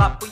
up.